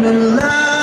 من الله.